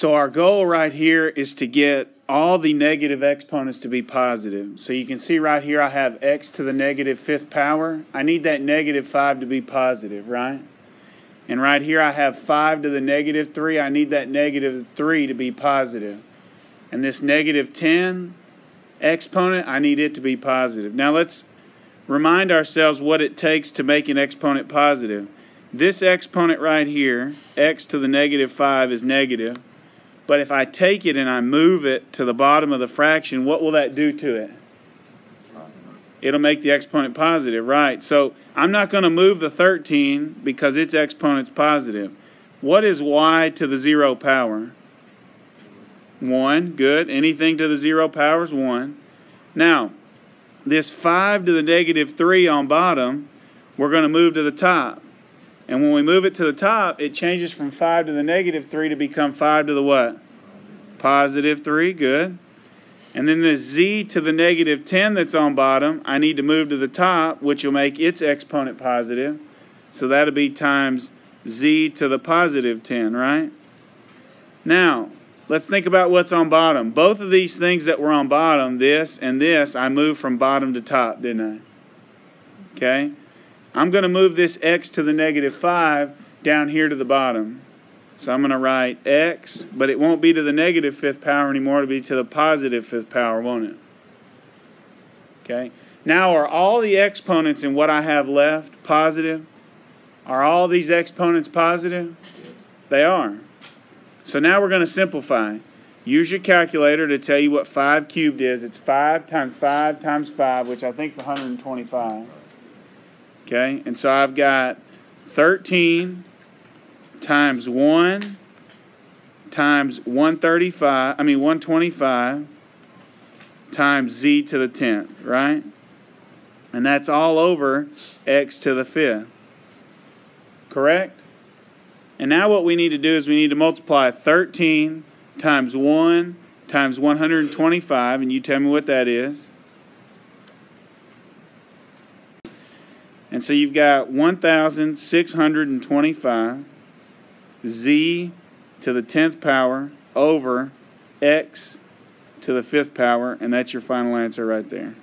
So our goal right here is to get all the negative exponents to be positive. So you can see right here I have x to the negative fifth power. I need that negative 5 to be positive, right? And right here I have 5 to the negative 3. I need that negative 3 to be positive. And this negative 10 exponent, I need it to be positive. Now let's remind ourselves what it takes to make an exponent positive. This exponent right here, x to the negative 5 is negative. But if I take it and I move it to the bottom of the fraction, what will that do to it? It'll make the exponent positive, right? So I'm not going to move the 13 because its exponent's positive. What is y to the 0 power? 1. Good. Anything to the 0 power is 1. Now, this 5 to the negative 3 on bottom, we're going to move to the top. And when we move it to the top, it changes from 5 to the negative 3 to become 5 to the what? Positive 3, good. And then the z to the negative 10 that's on bottom, I need to move to the top, which will make its exponent positive. So that'll be times z to the positive 10, right? Now, let's think about what's on bottom. Both of these things that were on bottom, this and this, I moved from bottom to top, didn't I? Okay? I'm going to move this x to the negative 5 down here to the bottom. So I'm going to write x, but it won't be to the negative fifth power anymore. It'll be to the positive fifth power, won't it? Okay. Now are all the exponents in what I have left positive? Are all these exponents positive? They are. So now we're going to simplify. Use your calculator to tell you what 5 cubed is. It's 5 times 5 times 5, which I think is 125. Okay, and so I've got 13 times 1 times 135, I mean 125 times z to the 10th, right? And that's all over x to the 5th. Correct? And now what we need to do is we need to multiply 13 times 1 times 125, and you tell me what that is. And so you've got 1,625 z to the 10th power over x to the 5th power, and that's your final answer right there.